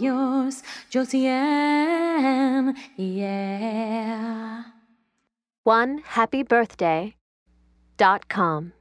yours, Josiane, yeah. One happy birthday dot com.